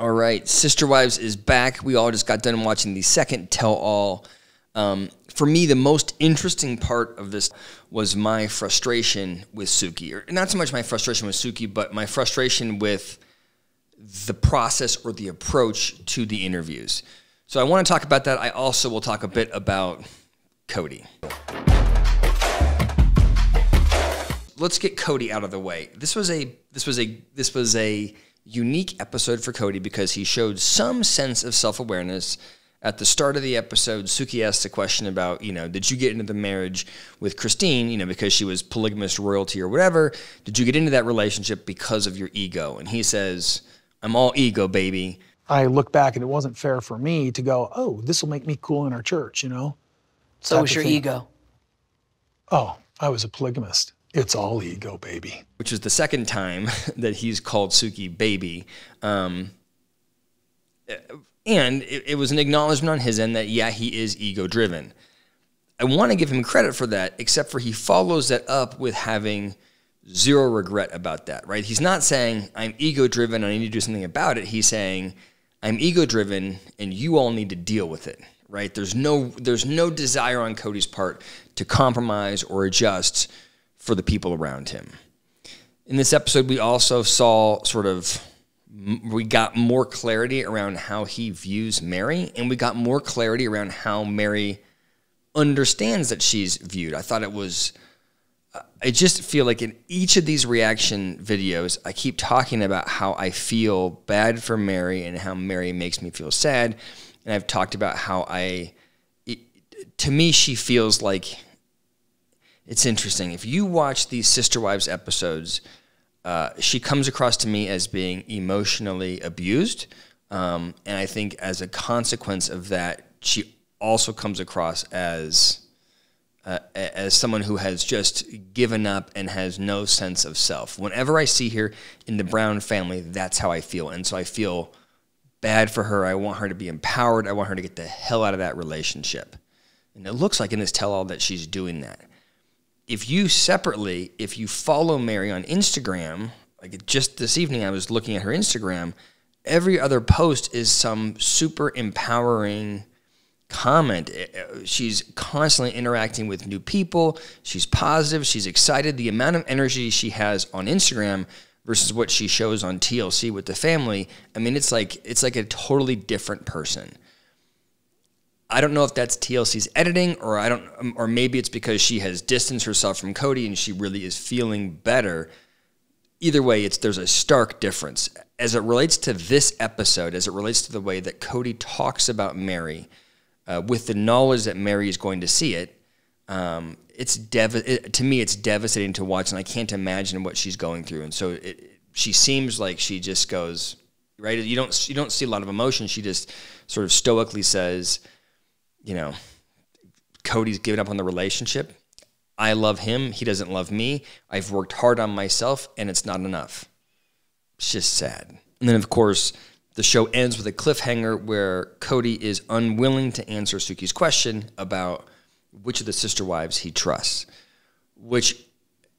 All right, Sister Wives is back. We all just got done watching the second tell all. Um, for me, the most interesting part of this was my frustration with Suki. Or not so much my frustration with Suki, but my frustration with the process or the approach to the interviews. So I want to talk about that. I also will talk a bit about Kody. Let's get Kody out of the way. This was a this was a this was a unique episode for Kody because he showed some sense of self-awareness at the start of the episode, Suki asked a question about, you know, did you get into the marriage with Christine, you know, because she was polygamous royalty or whatever? Did you get into that relationship because of your ego? And he says, I'm all ego, baby. I look back and it wasn't fair for me to go, oh, this will make me cool in our church, you know? So was your ego. Oh, I was a polygamist. It's all ego, baby. Which is the second time that he's called Suki baby. Um, and it, it was an acknowledgement on his end that, yeah, he is ego driven. I want to give him credit for that, except for he follows that up with having zero regret about that, right? He's not saying, I'm ego driven, and I need to do something about it. He's saying, I'm ego driven and you all need to deal with it, right? There's no, there's no desire on Kody's part to compromise or adjust for the people around him. In this episode, we also saw sort of we got more clarity around how he views Meri, and we got more clarity around how Meri understands that she's viewed. I thought it was. I just feel like in each of these reaction videos, I keep talking about how I feel bad for Meri and how Meri makes me feel sad. And I've talked about how I, it, to me, she feels like it's interesting. If you watch these Sister Wives episodes, uh, she comes across to me as being emotionally abused. Um, and I think as a consequence of that, she also comes across as uh, as someone who has just given up and has no sense of self. Whenever I see her in the Brown family, that's how I feel, and so I feel bad for her. I want her to be empowered. I want her to get the hell out of that relationship. And it looks like in this tell-all that she's doing that if you separately, if you follow Meri on Instagram, like just this evening, I was looking at her Instagram. Every other post is some super empowering comment. Eh, eh, she's constantly interacting with new people. She's positive. She's excited. The amount of energy she has on Instagram versus what she shows on TLC with the family. I mean, it's like it's like a totally different person. I don't know if that's TLC's editing or I don't um, or maybe it's because she has distanced herself from Kody and she really is feeling better. Either way, it's there's a stark difference as it relates to this episode, as it relates to the way that Kody talks about Meri, uh, with the knowledge that Meri is going to see it. Um, it's dev- it, to me, it's devastating to watch, and I can't imagine what she's going through. And so it, she seems like she just goes right. You don't you don't see a lot of emotion. She just sort of stoically says you know, Kody's given up on the relationship. I love him. He doesn't love me. I've worked hard on myself and it's not enough. It's just sad. And then, of course, the show ends with a cliffhanger where Kody is unwilling to answer Suki's question about which of the sister wives he trusts, which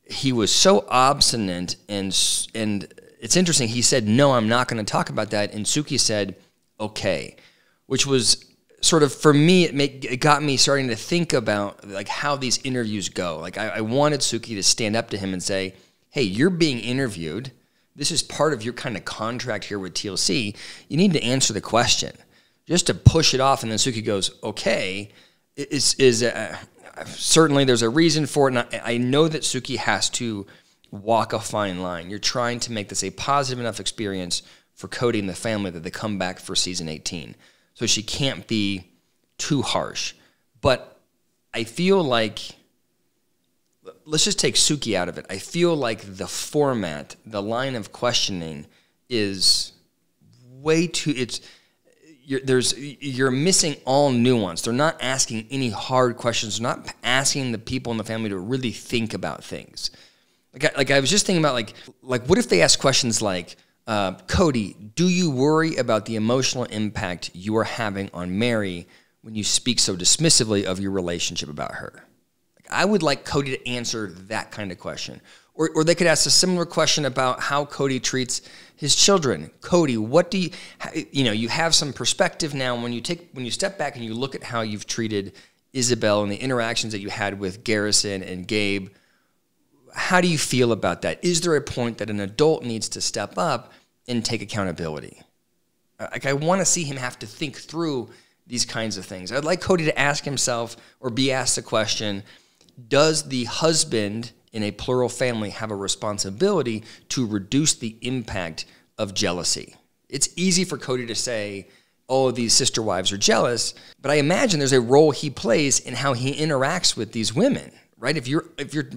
he was so obstinate and and it's interesting. He said, "No, I'm not going to talk about that," and Suki said, "Okay," which was sort of for me it, make, it got me starting to think about like how these interviews go. Like I, I, wanted suki to stand up to him and say hey you're being interviewed. This is part of your kind of contract here with tlc you need to answer the question. Just to push it off and then suki goes okay is is uh, certainly there's a reason for it and I, I know that suki has to walk a fine line. You're trying to make this a positive enough experience for kody and the family that they come back for season 18 so she can't be too harsh. But I feel like let's just take Suki out of it. I feel like the format, the line of questioning is way too it's you're, there's you're missing all nuance. They're not asking any hard questions. They're not asking the people in the family to really think about things. Like I, like I was just thinking about like like what if they ask questions like uh, Kody, do you worry about the emotional impact you are having on Meri when you speak so dismissively of your relationship about her? I would like Kody to answer that kind of question. Or, or they could ask a similar question about how Kody treats his children. Kody, what do you, you know, you have some perspective now when you take, when you step back and you look at how you've treated Ysabel and the interactions that you had with Garrison and Gabe. How do you feel about that? Is there a point that an adult needs to step up and take accountability? Uh, like, I want to see him have to think through these kinds of things. I'd like Kody to ask himself or be asked the question Does the husband in a plural family have a responsibility to reduce the impact of jealousy? It's easy for Kody to say, Oh, these sister wives are jealous, but I imagine there's a role he plays in how he interacts with these women, right? If you're if you're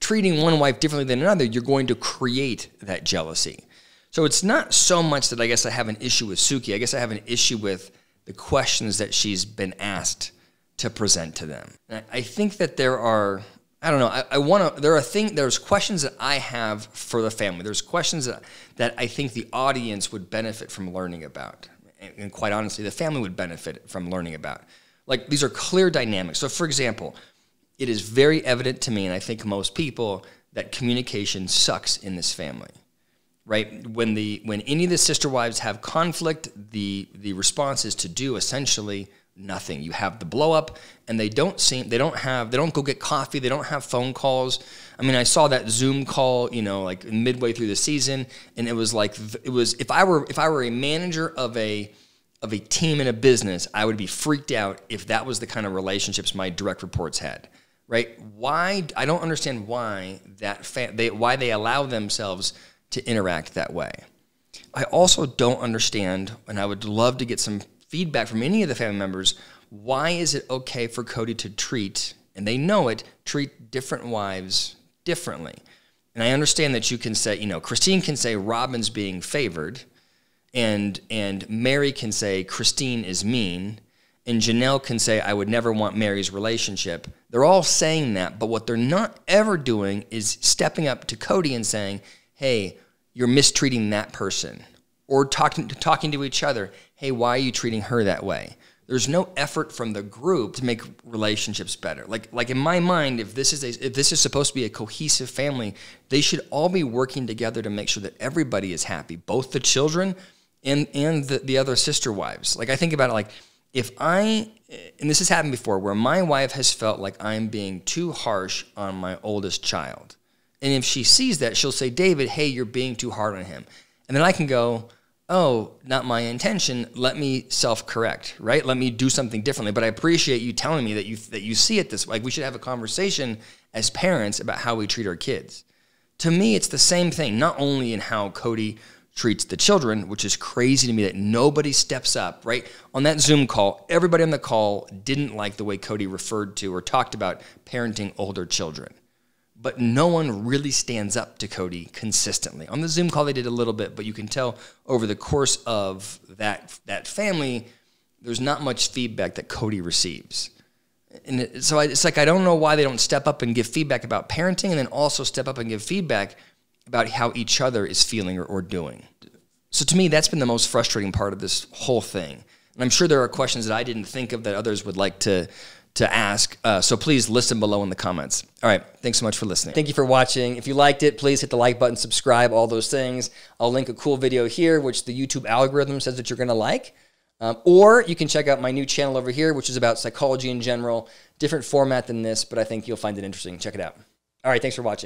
treating one wife differently than another, you're going to create that jealousy. So it's not so much that I guess I have an issue with Suki. I guess I have an issue with the questions that she's been asked to present to them. And I think that there are, I don't know, I, I want to, there are things, there's questions that I have for the family. There's questions that, that I think the audience would benefit from learning about. And, and quite honestly, the family would benefit from learning about. Like these are clear dynamics. So, for example, it is very evident to me, and I think most people, that communication sucks in this family right? When the when any of the sister wives have conflict, the the response is to do essentially nothing. You have the blow up, and they don't seem they don't have they don't go get coffee. They don't have phone calls. I mean, I saw that Zoom call, you know, like midway through the season, and it was like it was if I were if I were a manager of a of a team in a business, I would be freaked out if that was the kind of relationships my direct reports had. Right? Why I don't understand why that they why they allow themselves to interact that way. I also don't understand, and I would love to get some feedback from any of the family members. Why is it okay for Kody to treat, and they know it, treat different wives differently? And I understand that you can say, you know, Christine can say Robyn's being favored, and and Meri can say Christine is mean, and Janelle can say I would never want Meri's relationship. They're all saying that, but what they're not ever doing is stepping up to Kody and saying, hey, you're mistreating that person. Or talking, talking to each other, hey, why are you treating her that way? There's no effort from the group to make relationships better. Like, like in my mind, if this is a, if this is supposed to be a cohesive family, they should all be working together to make sure that everybody is happy, both the children and and the, the other sister wives. Like I think about it, like if I and this has happened before, where my wife has felt like I'm being too harsh on my oldest child, and if she sees that, she'll say, David, hey, you're being too hard on him. And then I can go, oh, not my intention. Let me self-correct, right? Let me do something differently. But I appreciate you telling me that you that you see it this way. Like we should have a conversation as parents about how we treat our kids. To me, it's the same thing. Not only in how Kody treats the children, which is crazy to me that nobody steps up, right? On that Zoom call, everybody on the call didn't like the way Kody referred to or talked about parenting older children but no one really stands up to Kody consistently. On the Zoom call, they did a little bit, but you can tell over the course of that that family, there's not much feedback that Kody receives. And so it's like I don't know why they don't step up and give feedback about parenting, and then also step up and give feedback about how each other is feeling or, or doing. So to me, that's been the most frustrating part of this whole thing. And I'm sure there are questions that I didn't think of that others would like to to ask. Uh, so please listen below in the comments. All right. Thanks so much for listening. Thank you for watching. If you liked it, please hit the like button, subscribe, all those things. I'll link a cool video here, which the YouTube algorithm says that you're going to like. Um, or you can check out my new channel over here, which is about psychology in general. Different format than this, but I think you'll find it interesting. Check it out. All right. Thanks for watching.